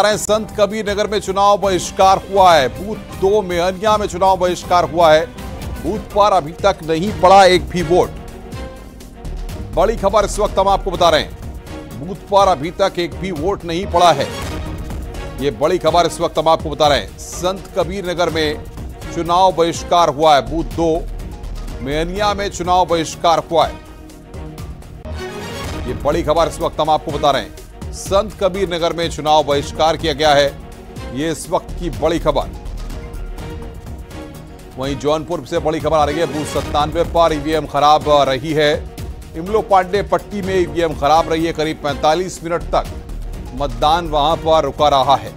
रहे संत कबीर नगर में चुनाव बहिष्कार हुआ है। बूथ दो में अन्या में चुनाव बहिष्कार हुआ है। बूथ पर अभी तक नहीं पड़ा एक भी वोट। बड़ी खबर इस वक्त हम आपको बता रहे हैं। बूथ पर अभी तक एक भी वोट नहीं पड़ा है। ये बड़ी खबर इस वक्त हम आपको बता रहे हैं। संत कबीर नगर में चुनाव बहिष्कार हुआ है। बूथ दो मेनिया में चुनाव बहिष्कार हुआ है। ये बड़ी खबर इस वक्त हम आपको बता रहे हैं। संत कबीर नगर में चुनाव बहिष्कार किया गया है। ये इस वक्त की बड़ी खबर। वहीं जौनपुर से बड़ी खबर आ रही है, बूथ सत्तानवे पर ईवीएम खराब रही है। इमलो पांडे पट्टी में ईवीएम खराब रही है, करीब 45 मिनट तक। मतदान वहाँ पर रुका रहा है।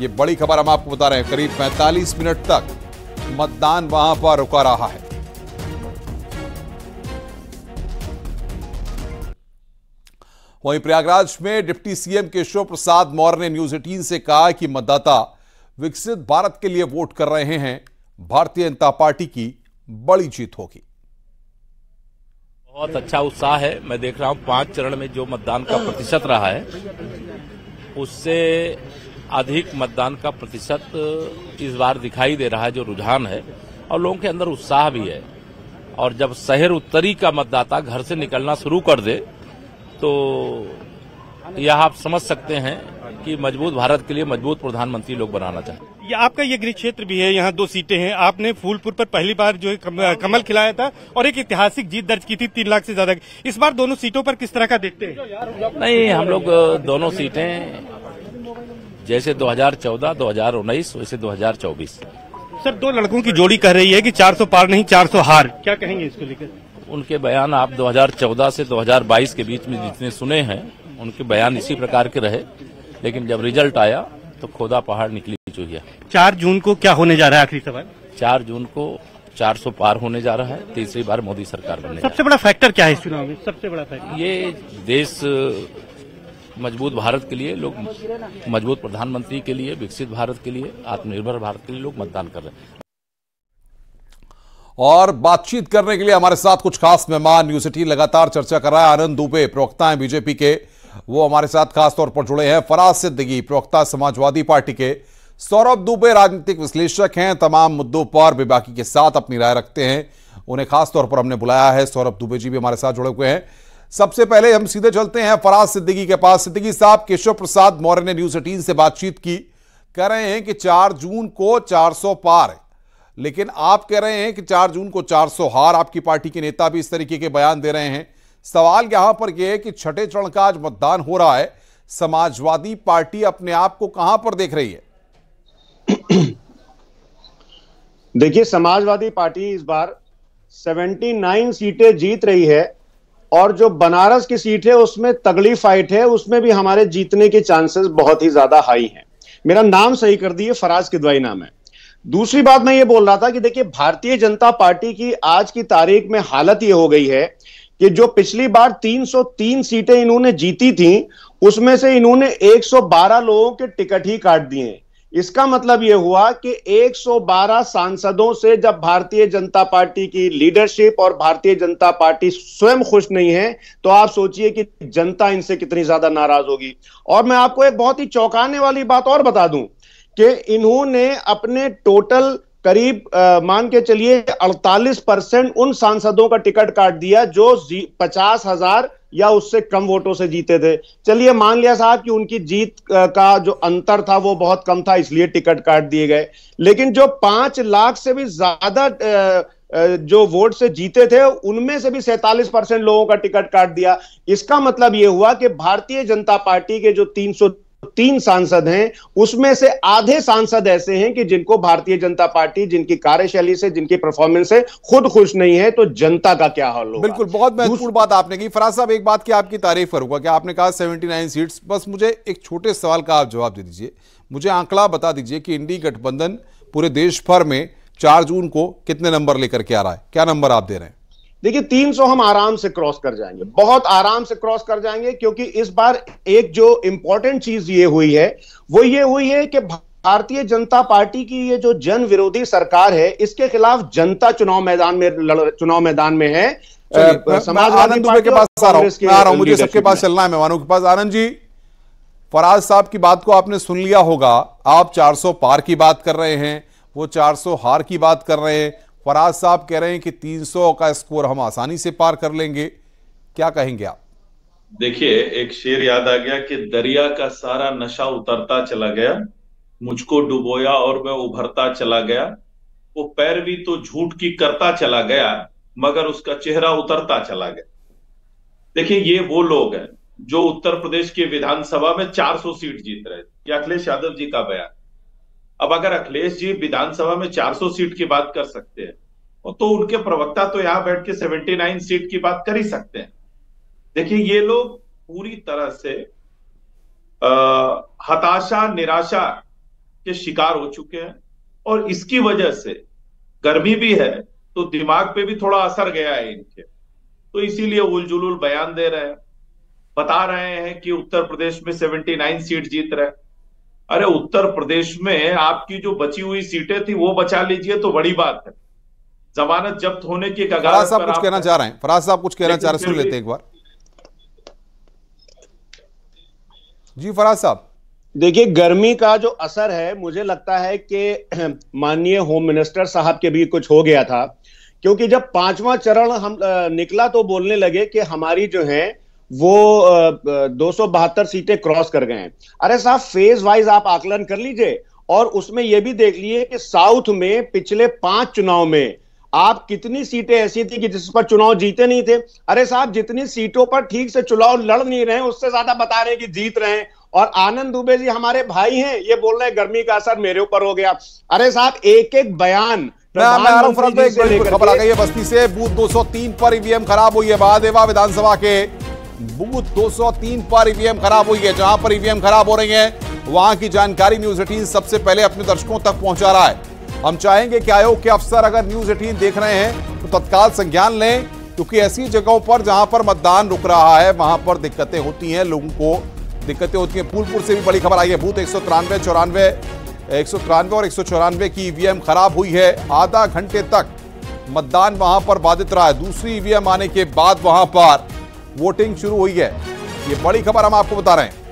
ये बड़ी खबर हम आपको बता रहे हैं, करीब 45 मिनट तक मतदान वहाँ पर रुका रहा है। वहीं प्रयागराज में डिप्टी सीएम केशव प्रसाद मौर्य ने न्यूज़ एटीन से कहा कि मतदाता विकसित भारत के लिए वोट कर रहे हैं, भारतीय जनता पार्टी की बड़ी जीत होगी। बहुत अच्छा उत्साह है। मैं देख रहा हूँ पाँच चरण में जो मतदान का प्रतिशत रहा है, उससे अधिक मतदान का प्रतिशत इस बार दिखाई दे रहा है, जो रुझान है, और लोगों के अंदर उत्साह भी है। और जब शहर उत्तरी का मतदाता घर से निकलना शुरू कर दे तो यह आप समझ सकते हैं कि मज़बूत भारत के लिए मज़बूत प्रधानमंत्री लोग बनाना चाहते हैं ये आपका ये गृह क्षेत्र भी है यहाँ दो सीटें हैं। आपने फूलपुर पर पहली बार जो है कम, कमल खिलाया था और एक ऐतिहासिक जीत दर्ज की थी तीन लाख से ज़्यादा इस बार दोनों सीटों पर किस तरह का देखते हैं? नहीं हम लोग दोनों सीटें जैसे 2014, 2019 वैसे 2024 सर दो लड़कों की जोड़ी कह रही है कि 400 पार नहीं 400 हार। क्या कहेंगे इसको लेकर? उनके बयान आप 2014 से 2022 के बीच में जितने सुने हैं उनके बयान इसी प्रकार के रहे। लेकिन जब रिज़ल्ट आया तो खोदा पहाड़ निकली चुहिया। चार जून को क्या होने जा रहा है आखिरी सवाल? चार जून को 400 पार होने जा रहा है तीसरी बार मोदी सरकार बनने सबसे बड़ा फैक्टर क्या है इस चुनाव में? सबसे बड़ा फैक्टर ये देश मज़बूत भारत के लिए लोग मज़बूत प्रधानमंत्री के लिए विकसित भारत के लिए आत्मनिर्भर भारत के लिए लोग मतदान कर रहे हैं। और बातचीत करने के लिए हमारे साथ कुछ खास मेहमान न्यूज़ सिटी लगातार चर्चा कर रहा है। आनंद दुबे, प्रवक्ता हैं बीजेपी के। वो हमारे साथ खास तौर पर जुड़े हैं। फराज सिद्दीकी, प्रवक्ता समाजवादी पार्टी के। सौरभ दुबे, राजनीतिक विश्लेषक हैं। तमाम मुद्दों पर बाकी के साथ अपनी राय रखते हैं। उन्हें खास तौर पर हमने बुलाया है। सौरभ दुबे जी भी हमारे साथ जुड़े हुए हैं। सबसे पहले हम सीधे चलते हैं फराज सिद्दीकी के पास। सिद्दीकी साहब, केशव प्रसाद मौर्य ने न्यूज़ एटीन से बातचीत की। कह रहे हैं कि 4 जून को 400 पार लेकिन आप कह रहे हैं कि 4 जून को 400 हार आपकी पार्टी के नेता भी इस तरीके के बयान दे रहे हैं। सवाल यहाँ पर यह है कि छठे चरण का आज मतदान हो रहा है। समाजवादी पार्टी अपने आप को कहाँ पर देख रही है? देखिए, समाजवादी पार्टी इस बार 79 सीटें जीत रही है और जो बनारस की सीट है, उसमें तगड़ी फाइट है। उसमें भी हमारे जीतने के चांसेस बहुत ही ज़्यादा हाई हैं। मेरा नाम सही कर दिए फराज किदवाई नाम है। दूसरी बात मैं ये बोल रहा था कि देखिए, भारतीय जनता पार्टी की आज की तारीख में हालत ये हो गई है कि जो पिछली बार 303 सीटें इन्होंने जीती थी, उसमें से इन्होंने 112 लोगों के टिकट ही काट दिए। इसका मतलब यह हुआ कि 112 सांसदों से जब भारतीय जनता पार्टी की लीडरशिप और भारतीय जनता पार्टी स्वयं खुश नहीं है तो आप सोचिए कि जनता इनसे कितनी ज़्यादा नाराज़ होगी। और मैं आपको एक बहुत ही चौंकाने वाली बात और बता दूँ कि इन्होंने अपने टोटल करीब मान के चलिए 48 परसेंट उन सांसदों का टिकट काट दिया जो पचास हज़ार या उससे कम वोटों से जीते थे। चलिए मान लिया साहब कि उनकी जीत का जो अंतर था वो बहुत कम था, इसलिए टिकट काट दिए गए। लेकिन जो पाँच लाख से भी ज़्यादा जो वोट से जीते थे, उनमें से भी सैतालीस परसेंट लोगों का टिकट काट दिया। इसका मतलब यह हुआ कि भारतीय जनता पार्टी के जो तीन सौ तीन सांसद हैं उसमें से आधे सांसद ऐसे हैं कि जिनको भारतीय जनता पार्टी जिनकी कार्यशैली से जिनकी परफॉर्मेंस से खुद खुश नहीं है तो जनता का क्या हाल होगा? बिल्कुल बहुत महत्वपूर्ण बात आपने की फराज साहब एक बात की आपकी तारीफ़ करूँगा कि आपने कहा 79 सीट्स। बस मुझे एक छोटे सवाल का आप जवाब दे दीजिए। मुझे आंकड़ा बता दीजिए कि इंडी गठबंधन पूरे देश भर में चार जून को कितने नंबर लेकर के आ रहा है? क्या नंबर आप दे रहे हैं? देखिए 300 हम आराम से क्रॉस कर जाएँगे। बहुत आराम से क्रॉस कर जाएँगे क्योंकि इस बार एक जो इंपॉर्टेंट चीज़ ये हुई है वो ये हुई है कि भारतीय जनता पार्टी की ये जो जन विरोधी सरकार है इसके खिलाफ जनता चुनाव मैदान में चुनाव मैदान में है। समाजवादी के पास आ रहा हूँ। मुझे सबके पास चलना है मेहमानों के पास। आनंद जी फराज साहब की बात को आपने सुन लिया होगा। आप 400 पार की बात कर रहे हैं वो 400 हार की बात कर रहे हैं। फराज साहब कह रहे हैं कि 300 का स्कोर हम आसानी से पार कर लेंगे। क्या कहेंगे आप? देखिए, एक शेर याद आ गया कि दरिया का सारा नशा उतरता चला गया, मुझको डुबोया और मैं उभरता चला गया। वो पैरवी तो झूठ की करता चला गया, मगर उसका चेहरा उतरता चला गया। देखिए, ये वो लोग हैं जो उत्तर प्रदेश के विधानसभा में 400 सीट जीत रहे ये अखिलेश यादव जी का बयान। अब अगर अखिलेश जी विधानसभा में 400 सीट की बात कर सकते हैं तो उनके प्रवक्ता तो यहाँ बैठ के 79 सीट की बात कर ही सकते हैं। देखिए ये लोग पूरी तरह से आ, हताशा निराशा के शिकार हो चुके हैं और इसकी वजह से गर्मी भी है तो दिमाग पे भी थोड़ा असर गया है इनके। तो इसीलिए उलझुल बयान दे रहे हैं। बता रहे हैं कि उत्तर प्रदेश में 79 सीट जीत रहे अरे उत्तर प्रदेश में आपकी जो बची हुई सीटें थी वो बचा लीजिए तो बड़ी बात है। जमानत जब्त होने की फराज साहब कुछ कहना चाह रहे हैं। फराज साहब कुछ कहना चाह रहे सुन लेते हैं एक बार। जी फराज साहब। देखिए गर्मी का जो असर है मुझे लगता है कि माननीय होम मिनिस्टर साहब के भी कुछ हो गया था। क्योंकि जब पांचवा चरण हम निकला तो बोलने लगे कि हमारी जो है वो दो सौ बहत्तर सीटें क्रॉस कर गए हैं। अरे साहब फ़ेज़ वाइज आप आकलन कर लीजिए और उसमें यह भी देख लिए कि साउथ में पिछले पाँच चुनाव में आप कितनी सीटें ऐसी थी कि जिस पर चुनाव जीते नहीं थे? अरे साहब जितनी सीटों पर ठीक से चुनाव लड़ नहीं रहे उससे ज़्यादा बता रहे हैं कि जीत रहे हैं। और आनंद दुबे जी हमारे भाई हैं ये बोल रहे हैं गर्मी का असर मेरे ऊपर हो गया। अरे साहब एक एक बयान खबर आ गई है बस्ती से बूथ 203 पर ईवीएम खराब हुई है महादेवा विधानसभा के बूथ 203 पर ईवीएम खराब हुई है। जहाँ पर ईवीएम खराब हो रही है, वहाँ की जानकारी न्यूज़ एटीन सबसे पहले अपने दर्शकों तक पहुँचा रहा है। हम चाहेंगे कि आयोग के अफसर अगर न्यूज़ एटीन देख रहे हैं तो तत्काल संज्ञान लें, क्योंकि ऐसी जगहों पर जहाँ पर मतदान रुक रहा है, वहाँ पर दिक्कतें होती हैं लोगों को। दिक्कतें होती हैं। फूलपुर से भी बड़ी खबर आई है, बूथ एक सौ तिरानवे, चौरानवे, एक सौ तिरानवे और एक सौ चौरानवे की ईवीएम खराब हुई है। आधा घंटे तक मतदान वहाँ पर बाधित रहा है। दूसरी ईवीएम आने के बाद वहाँ पर वोटिंग शुरू हुई है। ये बड़ी खबर हम आपको बता रहे हैं।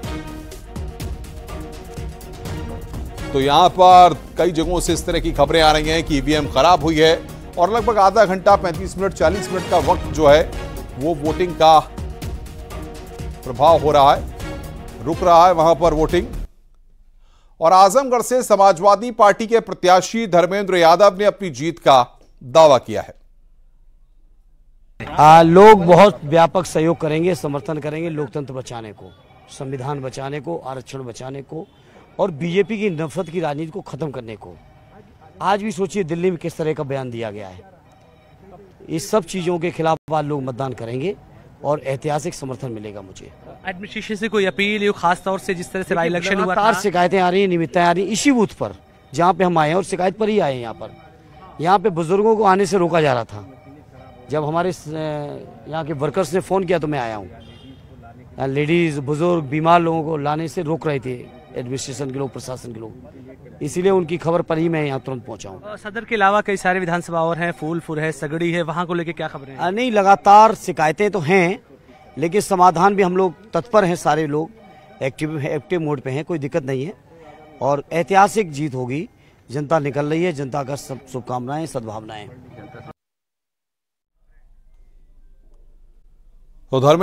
तो यहाँ पर कई जगहों से इस तरह की खबरें आ रही हैं कि ईवीएम खराब हुई है और लगभग आधा घंटा 35 मिनट 40 मिनट का वक्त जो है, वो वोटिंग का प्रभाव हो रहा है। रुक रहा है वहाँ पर वोटिंग। और आजमगढ़ से समाजवादी पार्टी के प्रत्याशी धर्मेंद्र यादव ने अपनी जीत का दावा किया है। आ, लोग बहुत व्यापक सहयोग करेंगे समर्थन करेंगे लोकतंत्र बचाने को संविधान बचाने को आरक्षण बचाने को और बीजेपी की नफरत की राजनीति को खत्म करने को। आज भी सोचिए दिल्ली में किस तरह का बयान दिया गया है। इस सब चीज़ों के खिलाफ आज लोग मतदान करेंगे और ऐतिहासिक समर्थन मिलेगा मुझे। एडमिनिस्ट्रेशन से कोई अपील खास तौर से जिस तरह से बाई इलेक्शन हुआ शिकायतें आ रही हैं निमित्तें आ रही इसी बूथ पर जहाँ पे हम आए हैं और शिकायत पर ही आए हैं यहाँ पर। यहाँ पे बुज़ुर्गों को आने से रोका जा रहा था। जब हमारे यहाँ के वर्कर्स ने फ़ोन किया तो मैं आया हूँ। लेडीज़ बुज़ुर्ग बीमार लोगों को लाने से रोक रहे थे एडमिनिस्ट्रेशन के लोग प्रशासन के लोग। इसीलिए उनकी खबर पर ही मैं यहाँ तुरंत पहुँचा हूँ। सदर के अलावा कई सारे विधानसभा और हैं फूलपुर है सगड़ी है वहाँ को लेकर क्या खबरें नहीं लगातार शिकायतें तो हैं लेकिन समाधान भी हम लोग तत्पर हैं सारे लोग। एक्टिव एक्टिव मोड पे हैं कोई दिक्कत नहीं है। और ऐतिहासिक जीत होगी। जनता निकल रही है जनता का सब शुभकामनाएँ सद्भावनाएँ। तो धर्म